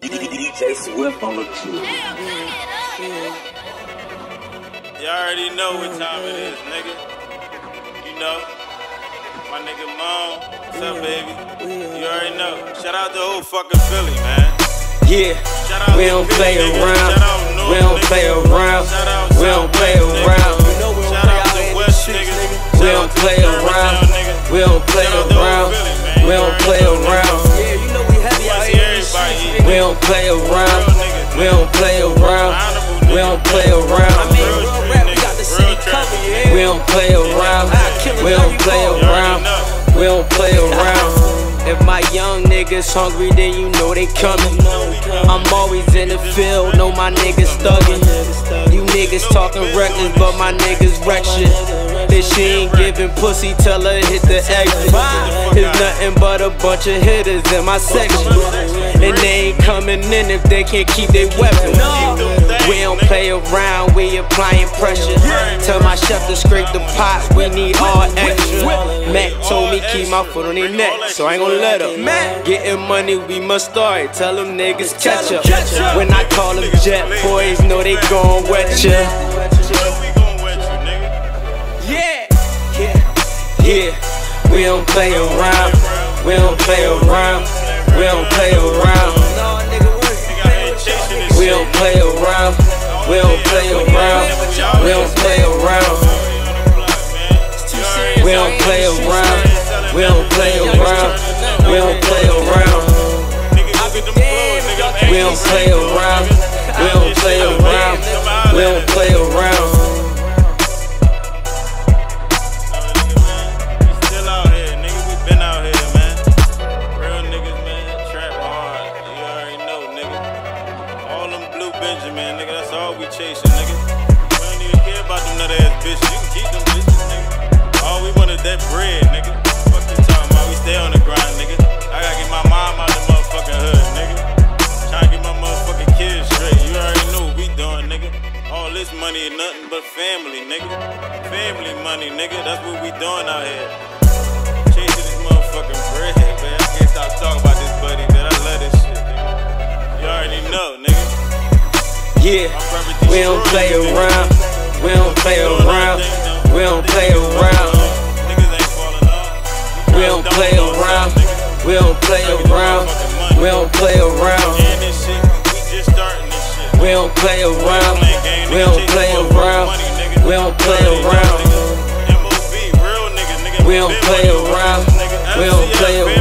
DJ Swift on the truth. You already know what time it is, nigga. You know. My nigga Mone. What's up, baby? You already know. Shout out to whole fucking Philly, man. Yeah, Shout out we to don't play around. Shout out North, We don't play around. We don't play around. Shout out to West, nigga. We don't play around. We don't play Shout out to around. Old Philly, man. We don't play around. We don't play around. We don't play around. We don't play around. I mean, Real rap, we got the city covered, yeah. We don't play around. We don't play for it. You already around. We don't play around. If my young niggas hungry, then you know they coming. I'm always in the field, know my niggas thuggin'. You niggas talking reckless, but my niggas wreck shit. If she ain't giving pussy, tell her hit the exit. It's nothing but a bunch of hitters in my section. And they coming in if they can't keep their weapons. We don't play around, we applying pressure. Tell my chef to scrape the pot, we need all extra. Mac told me keep my foot on their neck, so I ain't gonna let up. Getting money, we must start. Tell them niggas catch up. When I call them jet boys, know they gon' wet ya. We gon' wet you, nigga. Yeah, yeah, yeah. We don't play around. We don't play around. We don't play around. We don't play around. We don't play around. We don't play around. We don't play around. We don't play around. We don't play around. We don't play around. We don't play around. Benjamin, nigga. That's all we chasing, nigga. We don't even care about them nut ass bitches. You can keep them bitches, nigga. All we want is that bread, nigga. Fuck you talking about? We stay on the grind, nigga. I gotta get my mom out the motherfucking hood, nigga. Trying to get my motherfucking kids straight. You already know what we doing, nigga. All this money ain't nothing but family, nigga. Family money, nigga. That's what we doing out here. Yeah, we don't play around. We don't play around. We don't play around. We don't play around. We don't play around. We don't play around. We don't play around. We don't play around. We don't play around. We don't play around. We don't play around.